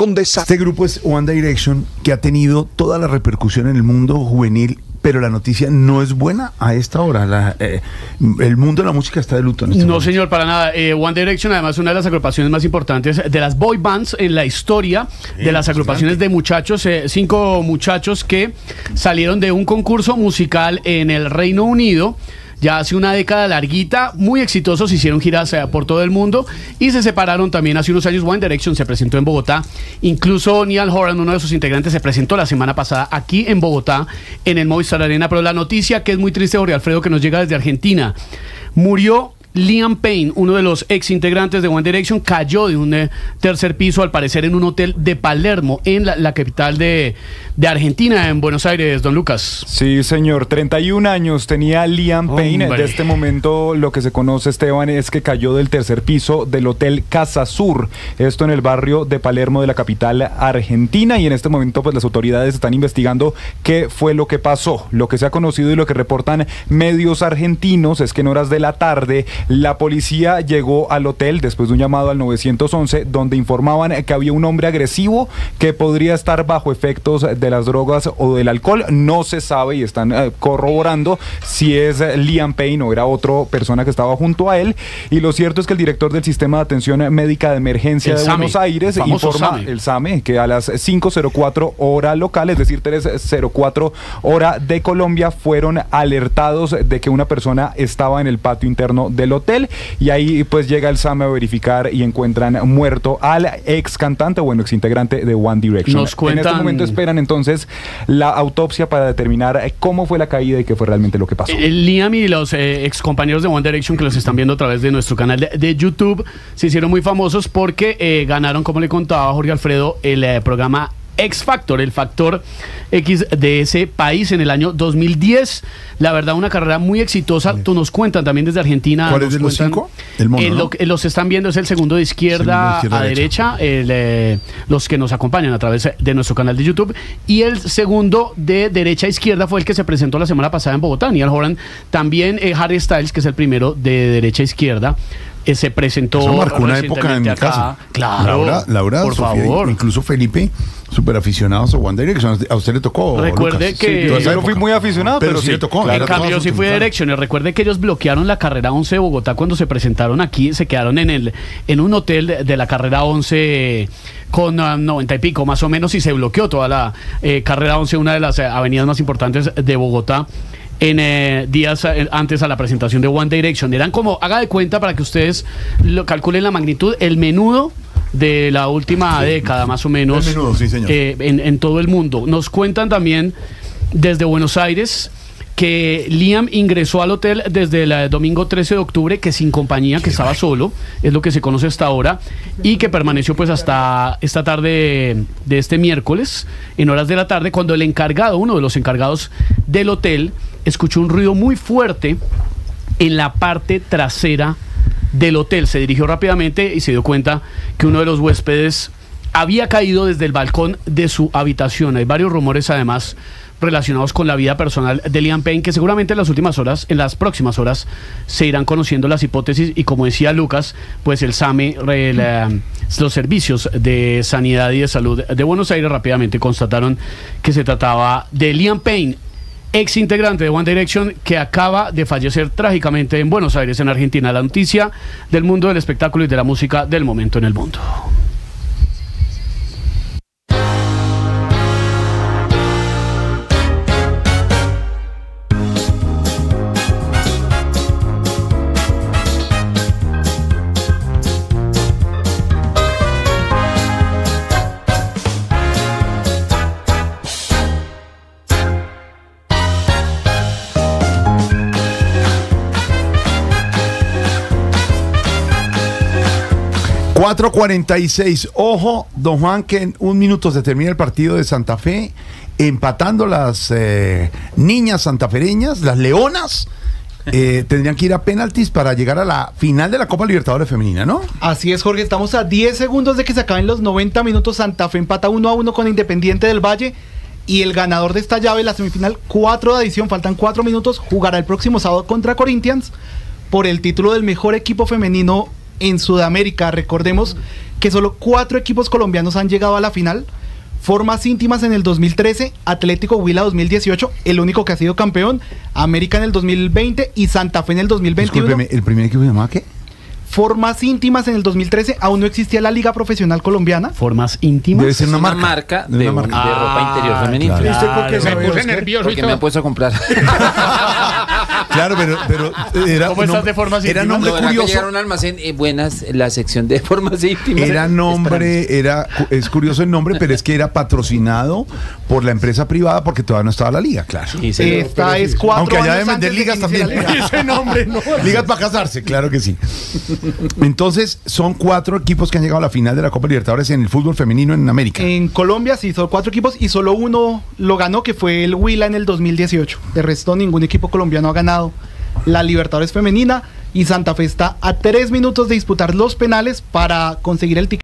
Condesa. Este grupo es One Direction, que ha tenido toda la repercusión en el mundo juvenil, pero la noticia no es buena a esta hora. La, eh, el mundo de la música está de luto. En este No, momento. señor, para nada. Eh, One Direction, además, es una de las agrupaciones más importantes de las boy bands en la historia de las agrupaciones de muchachos. eh, cinco muchachos que salieron de un concurso musical en el Reino Unido. Ya hace una década larguita, muy exitosos, hicieron giras eh, por todo el mundo y se separaron también hace unos años. One Direction se presentó en Bogotá. Incluso Neil Horan, uno de sus integrantes, se presentó la semana pasada aquí en Bogotá, en el Movistar Arena. Pero la noticia que es muy triste, Jorge Alfredo, que nos llega desde Argentina. Murió Liam Payne, uno de los ex integrantes de One Direction, cayó de un eh, tercer piso, al parecer, en un hotel de Palermo, en la, la capital de, de Argentina, en Buenos Aires, don Lucas. Sí, señor. 31 años tenía Liam Payne. Hombre. De este momento, lo que se conoce, Esteban, es que cayó del tercer piso del Hotel Casa Sur. Esto en el barrio de Palermo de la capital argentina. Y en este momento, pues las autoridades están investigando qué fue lo que pasó. Lo que se ha conocido y lo que reportan medios argentinos es que en horas de la tarde la policía llegó al hotel después de un llamado al 911 donde informaban que había un hombre agresivo que podría estar bajo efectos de las drogas o del alcohol. No se sabe y están eh, corroborando si es eh, Liam Payne o era otra persona que estaba junto a él. Y lo cierto es que el director del Sistema de Atención Médica de Emergencia El de SAME, Buenos Aires el informa SAME. el SAME que a las 5.04 hora local, es decir, 3.04 hora de Colombia, fueron alertados de que una persona estaba en el patio interno del hotel y ahí pues llega el SAME a verificar y encuentran muerto al ex cantante, bueno, ex integrante de One Direction. Nos En cuentan- este momento esperan entonces la autopsia para determinar cómo fue la caída y qué fue realmente lo que pasó. Eh, Liam y los eh, ex compañeros de One Direction que los están viendo a través de nuestro canal de, de YouTube se hicieron muy famosos porque eh, ganaron, como le contaba Jorge Alfredo, el eh, programa X Factor, el factor X de ese país en el año 2010. La verdad, una carrera muy exitosa. Tú nos cuentan también desde Argentina. ¿Cuál es de los cinco? El mono, Eh, ¿no? lo que- los están viendo es el segundo de izquierda, Segundo de izquierda a derecha, el, eh, los que nos acompañan a través de nuestro canal de YouTube. Y el segundo de derecha a izquierda fue el que se presentó la semana pasada en Bogotá, Neil Horan. También eh, Harry Styles, que es el primero de derecha a izquierda. Eh, se presentó. Eso marcó una época en mi acá. casa. Claro. Laura, Laura por Sofía, favor. incluso Felipe, súper aficionados a One Direction. ¿A usted le tocó? Recuerde Lucas? que- esa yo no fui muy aficionado, pero sí, sí, le tocó. claro. en cambio, yo sí fui de. Directioner. Recuerde que ellos bloquearon la carrera 11 de Bogotá cuando se presentaron aquí. Se quedaron en el en un hotel de, de la carrera 11 con ah, 90 y pico más o menos y se bloqueó toda la eh, carrera 11, una de las eh, avenidas más importantes de Bogotá. En eh, días eh, antes a la presentación de One Direction. Eran como, haga de cuenta para que ustedes lo calculen la magnitud, el menudo de la última década, más o menos. El menudo, sí, señor. eh, en, en todo el mundo. Nos cuentan también desde Buenos Aires que Liam ingresó al hotel desde el domingo 13 de octubre, que sin compañía, que estaba solo, es lo que se conoce hasta ahora, y que permaneció pues hasta esta tarde de este miércoles, en horas de la tarde, cuando el encargado, uno de los encargados del hotel, escuchó un ruido muy fuerte en la parte trasera del hotel. Se dirigió rápidamente y se dio cuenta que uno de los huéspedes había caído desde el balcón de su habitación. Hay varios rumores además relacionados con la vida personal de Liam Payne que seguramente en las últimas horas, en las próximas horas, se irán conociendo las hipótesis y como decía Lucas, pues el SAME, los servicios de sanidad y de salud de Buenos Aires rápidamente constataron que se trataba de Liam Payne, ex integrante de One Direction que acaba de fallecer trágicamente en Buenos Aires, en Argentina. La noticia del mundo del espectáculo y de la música del momento en el mundo. 4.46. Ojo, don Juan, que en un minuto se termina el partido de Santa Fe, empatando las eh, niñas santafereñas, las leonas. eh, tendrían que ir a penaltis para llegar a la final de la Copa Libertadores Femenina, ¿no? Así es, Jorge. Estamos a 10 segundos de que se acaben los 90 minutos. Santa Fe empata 1 a 1 con Independiente del Valle. Y el ganador de esta llave, la semifinal 4 de adición, faltan 4 minutos, jugará el próximo sábado contra Corinthians por el título del mejor equipo femenino en Sudamérica. Recordemos que solo cuatro equipos colombianos han llegado a la final. Formas íntimas en el 2013, Atlético Huila 2018, el único que ha sido campeón, América en el 2020 y Santa Fe en el 2021. Discúlpeme, ¿el primer equipo se llamaba qué? Formas íntimas en el 2013, aún no existía la Liga Profesional Colombiana. Formas íntimas. Debe ser Es una una marca. marca De de, una un- marca. de ropa interior Ah, femenina. claro. ¿Viste por qué Me puse nervioso y Porque me todo. he puesto a comprar. Claro, pero, pero era, ¿Cómo estás de formas era íntimas? nombre era curioso. llegar a un almacén eh, buenas, la sección de formas íntimas. Era nombre, era es curioso el nombre, pero es que era patrocinado por la empresa privada porque todavía no estaba la liga, claro. Sí, señor. Esta es cuatro Aunque allá deben vender de ligas también. la liga. Ese nombre, no. Ligas para casarse, claro que sí. Entonces, son cuatro equipos que han llegado a la final de la Copa Libertadores en el fútbol femenino en América. En Colombia sí, son cuatro equipos y solo uno lo ganó, que fue el Huila en el 2018. De resto, ningún equipo colombiano ha ganado la Libertadores femenina y Santa Fe está a tres minutos de disputar los penales para conseguir el ticket.